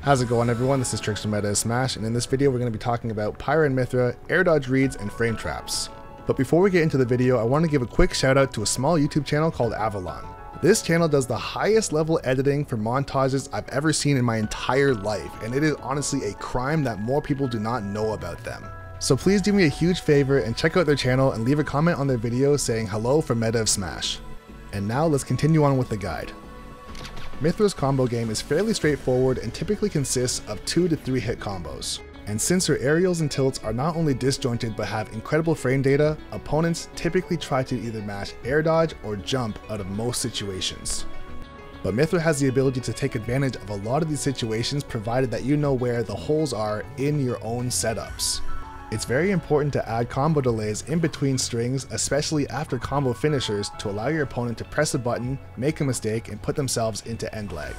How's it going everyone? This is Trickster Meta Smash, and in this video we're going to be talking about Pyra and Mythra, air dodge reads, and frame traps. But before we get into the video, I want to give a quick shout out to a small YouTube channel called Avalon. This channel does the highest level editing for montages I've ever seen in my entire life, and it is honestly a crime that more people do not know about them. So please do me a huge favor and check out their channel and leave a comment on their video saying hello from Meta of Smash. And now let's continue on with the guide. Mythra's combo game is fairly straightforward and typically consists of 2 to 3 hit combos. And since her aerials and tilts are not only disjointed but have incredible frame data, opponents typically try to either mash air dodge or jump out of most situations. But Mythra has the ability to take advantage of a lot of these situations provided that you know where the holes are in your own setups. It's very important to add combo delays in between strings, especially after combo finishers, to allow your opponent to press a button, make a mistake, and put themselves into end lag.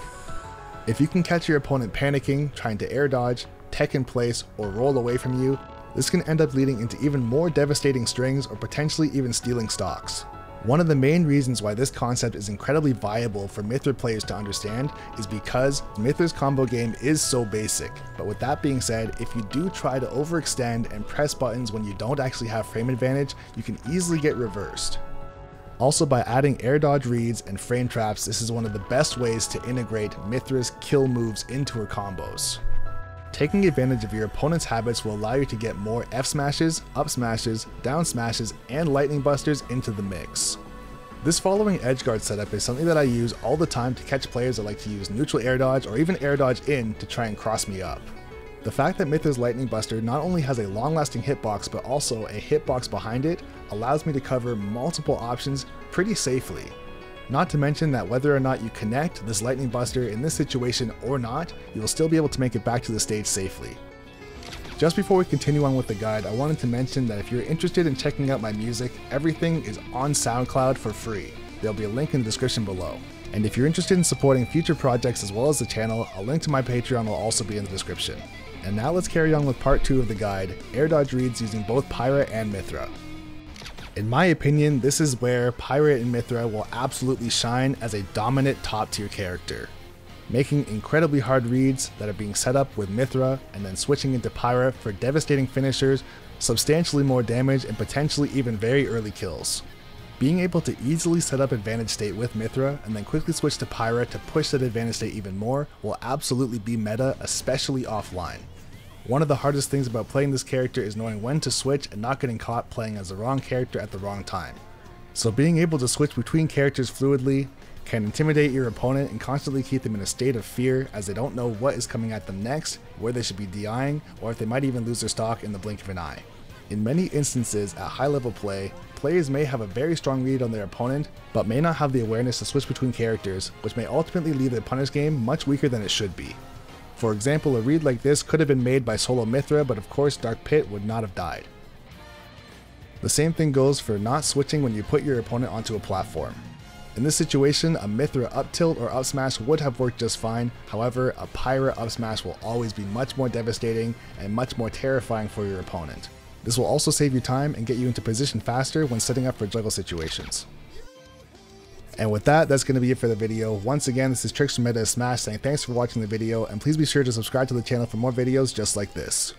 If you can catch your opponent panicking, trying to air dodge, tech in place, or roll away from you, this can end up leading into even more devastating strings or potentially even stealing stocks. One of the main reasons why this concept is incredibly viable for Mythra players to understand is because Mythra's combo game is so basic. But with that being said, if you do try to overextend and press buttons when you don't actually have frame advantage, you can easily get reversed. Also by adding air dodge reads and frame traps, this is one of the best ways to integrate Mythra's kill moves into her combos. Taking advantage of your opponent's habits will allow you to get more F smashes, up smashes, down smashes, and lightning busters into the mix. This following edge guard setup is something that I use all the time to catch players that like to use neutral air dodge or even air dodge in to try and cross me up. The fact that Mythra's Lightning Buster not only has a long lasting hitbox but also a hitbox behind it allows me to cover multiple options pretty safely. Not to mention that whether or not you connect this Lightning Buster in this situation or not, you will still be able to make it back to the stage safely. Just before we continue on with the guide, I wanted to mention that if you're interested in checking out my music, everything is on SoundCloud for free. There'll be a link in the description below. And if you're interested in supporting future projects as well as the channel, a link to my Patreon will also be in the description. And now let's carry on with part 2 of the guide, air dodge reads using both Pyra and Mythra. In my opinion, this is where Pyra and Mythra will absolutely shine as a dominant top tier character. Making incredibly hard reads that are being set up with Mythra and then switching into Pyra for devastating finishers, substantially more damage, and potentially even very early kills. Being able to easily set up advantage state with Mythra and then quickly switch to Pyra to push that advantage state even more will absolutely be meta, especially offline. One of the hardest things about playing this character is knowing when to switch and not getting caught playing as the wrong character at the wrong time. So being able to switch between characters fluidly can intimidate your opponent and constantly keep them in a state of fear as they don't know what is coming at them next, where they should be DIing, or if they might even lose their stock in the blink of an eye. In many instances at high level play, players may have a very strong read on their opponent, but may not have the awareness to switch between characters, which may ultimately leave their opponent's game much weaker than it should be. For example, a read like this could have been made by solo Mythra, but of course Dark Pit would not have died. The same thing goes for not switching when you put your opponent onto a platform. In this situation, a Mythra up tilt or up smash would have worked just fine, however, a Pyra up smash will always be much more devastating and much more terrifying for your opponent. This will also save you time and get you into position faster when setting up for juggle situations. And with that, that's going to be it for the video. Once again, this is Trickster Meta Smash saying thanks for watching the video, and please be sure to subscribe to the channel for more videos just like this.